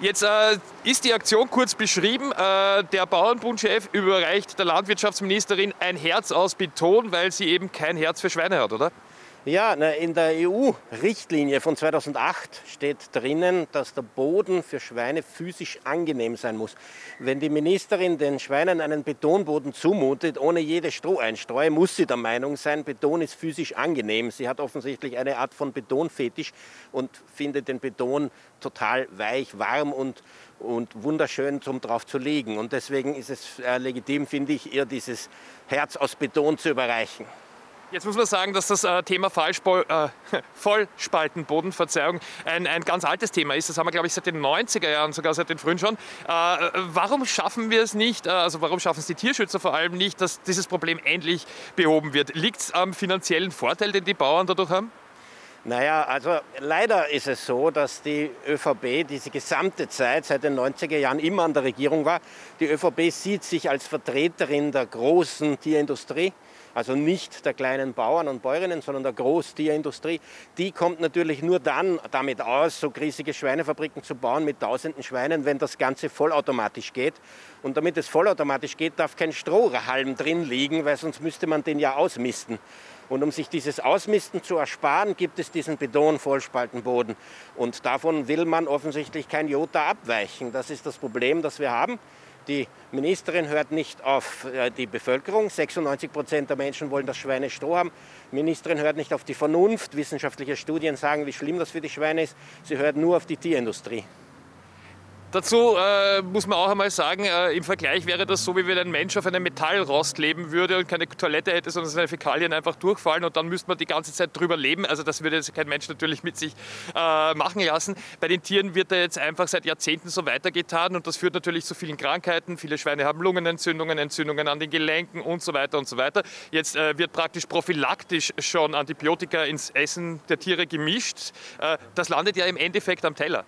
Jetzt äh, ist die Aktion kurz beschrieben. Äh, der Bauernbundchef überreicht der Landwirtschaftsministerin ein Herz aus Beton, weil sie eben kein Herz für Schweine hat, oder? Ja, in der EU-Richtlinie von 2008 steht drinnen, dass der Boden für Schweine physisch angenehm sein muss. Wenn die Ministerin den Schweinen einen Betonboden zumutet, ohne jede Stroheinstreu, muss sie der Meinung sein, Beton ist physisch angenehm. Sie hat offensichtlich eine Art von Betonfetisch und findet den Beton total weich, warm und, und wunderschön zum drauf zu liegen. Und deswegen ist es äh, legitim, finde ich, ihr dieses Herz aus Beton zu überreichen. Jetzt muss man sagen, dass das äh, Thema äh, Vollspaltenboden, ein, ein ganz altes Thema ist. Das haben wir, glaube ich, seit den 90er Jahren, sogar seit den frühen schon. Äh, warum schaffen wir es nicht, äh, also warum schaffen es die Tierschützer vor allem nicht, dass dieses Problem endlich behoben wird? Liegt es am finanziellen Vorteil, den die Bauern dadurch haben? Naja, also leider ist es so, dass die ÖVP diese gesamte Zeit seit den 90er Jahren immer an der Regierung war. Die ÖVP sieht sich als Vertreterin der großen Tierindustrie also nicht der kleinen Bauern und Bäuerinnen, sondern der Großtierindustrie, die kommt natürlich nur dann damit aus, so riesige Schweinefabriken zu bauen mit tausenden Schweinen, wenn das Ganze vollautomatisch geht. Und damit es vollautomatisch geht, darf kein Strohhalm drin liegen, weil sonst müsste man den ja ausmisten. Und um sich dieses Ausmisten zu ersparen, gibt es diesen Beton-Vollspaltenboden. Und davon will man offensichtlich kein Jota abweichen. Das ist das Problem, das wir haben. Die Ministerin hört nicht auf äh, die Bevölkerung. 96 Prozent der Menschen wollen das Schweine Stroh haben. Die Ministerin hört nicht auf die Vernunft. Wissenschaftliche Studien sagen, wie schlimm das für die Schweine ist. Sie hört nur auf die Tierindustrie. Dazu äh, muss man auch einmal sagen, äh, im Vergleich wäre das so, wie wenn ein Mensch auf einem Metallrost leben würde und keine Toilette hätte, sondern seine Fäkalien einfach durchfallen und dann müsste man die ganze Zeit drüber leben. Also das würde jetzt kein Mensch natürlich mit sich äh, machen lassen. Bei den Tieren wird da jetzt einfach seit Jahrzehnten so weitergetan und das führt natürlich zu vielen Krankheiten. Viele Schweine haben Lungenentzündungen, Entzündungen an den Gelenken und so weiter und so weiter. Jetzt äh, wird praktisch prophylaktisch schon Antibiotika ins Essen der Tiere gemischt. Äh, das landet ja im Endeffekt am Teller.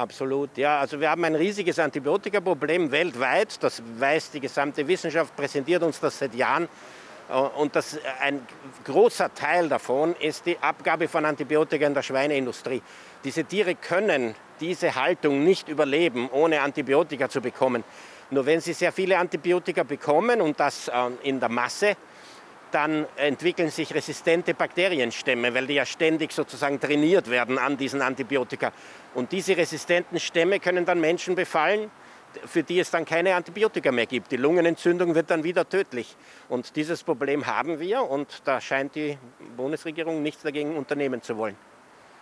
Absolut, ja. Also wir haben ein riesiges Antibiotikaproblem weltweit. Das weiß die gesamte Wissenschaft, präsentiert uns das seit Jahren. Äh, und das, ein großer Teil davon ist die Abgabe von Antibiotika in der Schweineindustrie. Diese Tiere können diese Haltung nicht überleben, ohne Antibiotika zu bekommen. Nur wenn sie sehr viele Antibiotika bekommen und das äh, in der Masse, dann entwickeln sich resistente Bakterienstämme, weil die ja ständig sozusagen trainiert werden an diesen Antibiotika. Und diese resistenten Stämme können dann Menschen befallen, für die es dann keine Antibiotika mehr gibt. Die Lungenentzündung wird dann wieder tödlich. Und dieses Problem haben wir und da scheint die Bundesregierung nichts dagegen unternehmen zu wollen.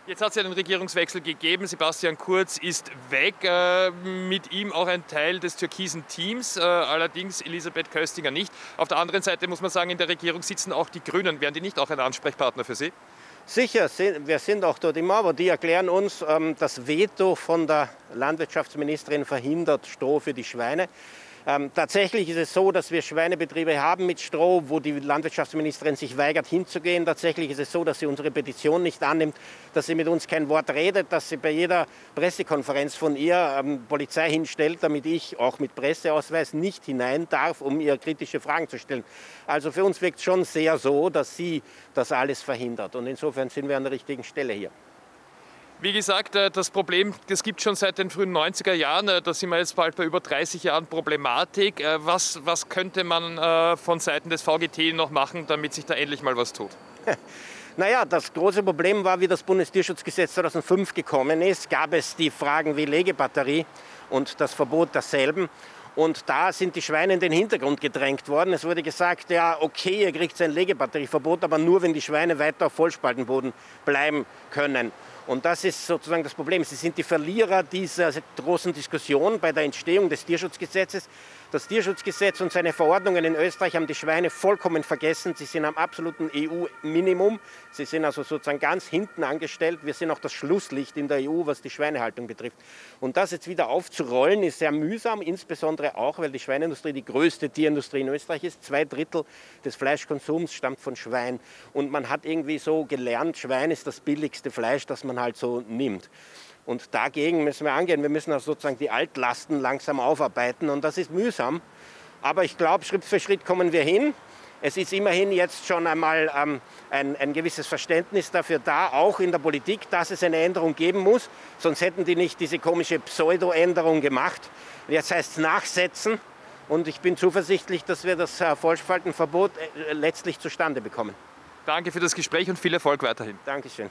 Jetzt hat es ja den Regierungswechsel gegeben. Sebastian Kurz ist weg. Äh, mit ihm auch ein Teil des türkisen Teams, äh, allerdings Elisabeth Köstinger nicht. Auf der anderen Seite muss man sagen, in der Regierung sitzen auch die Grünen. Wären die nicht auch ein Ansprechpartner für Sie? Sicher, wir sind auch dort immer, aber die erklären uns, ähm, das Veto von der Landwirtschaftsministerin verhindert Stroh für die Schweine. Ähm, tatsächlich ist es so, dass wir Schweinebetriebe haben mit Stroh, wo die Landwirtschaftsministerin sich weigert hinzugehen. Tatsächlich ist es so, dass sie unsere Petition nicht annimmt, dass sie mit uns kein Wort redet, dass sie bei jeder Pressekonferenz von ihr ähm, Polizei hinstellt, damit ich auch mit Presseausweis nicht hinein darf, um ihr kritische Fragen zu stellen. Also für uns wirkt es schon sehr so, dass sie das alles verhindert. Und insofern sind wir an der richtigen Stelle hier. Wie gesagt, äh, das Problem, das gibt es schon seit den frühen 90er Jahren. Äh, da sind wir jetzt bald bei über 30 Jahren Problematik. Äh, was, was könnte man von Seiten des VGT noch machen, damit sich da endlich mal was tut? Naja, das große Problem war, wie das Bundestierschutzgesetz 2005 gekommen ist, gab es die Fragen wie Legebatterie und das Verbot derselben. Und da sind die Schweine in den Hintergrund gedrängt worden. Es wurde gesagt, ja, okay, ihr kriegt ein Legebatterieverbot, aber nur, wenn die Schweine weiter auf Vollspaltenboden bleiben können. Und das ist sozusagen das Problem. Sie sind die Verlierer dieser großen Diskussion bei der Entstehung des Tierschutzgesetzes. Das Tierschutzgesetz und seine Verordnungen in Österreich haben die Schweine vollkommen vergessen. Sie sind am absoluten EU-Minimum. Sie sind also sozusagen ganz hinten angestellt. Wir sind auch das Schlusslicht in der EU, was die Schweinehaltung betrifft. Und das jetzt wieder aufzurollen, ist sehr mühsam, insbesondere auch, weil die Schweineindustrie die größte Tierindustrie in Österreich ist. Zwei Drittel des Fleischkonsums stammt von Schwein. Und man hat irgendwie so gelernt, Schwein ist das billigste Fleisch, das man halt so nimmt. Und dagegen müssen wir angehen. Wir müssen also sozusagen die Altlasten langsam aufarbeiten und das ist mühsam. Aber ich glaube, Schritt für Schritt kommen wir hin. Es ist immerhin jetzt schon einmal ähm, ein, ein, gewisses Verständnis dafür da, auch in der Politik, dass es eine Änderung geben muss. Sonst hätten die nicht diese komische Pseudo-Änderung gemacht. Jetzt heißt es nachsetzen. Und ich bin zuversichtlich, dass wir das äh, Vollspaltenverbot äh, letztlich zustande bekommen. Danke für das Gespräch und viel Erfolg weiterhin. Dankeschön.